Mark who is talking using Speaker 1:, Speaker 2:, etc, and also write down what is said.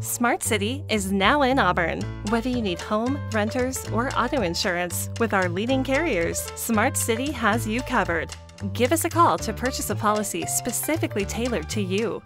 Speaker 1: SmartCitti is now in Auburn. Whether you need home, renters, or auto insurance, with our leading carriers, SmartCitti has you covered. Give us a call to purchase a policy specifically tailored to you.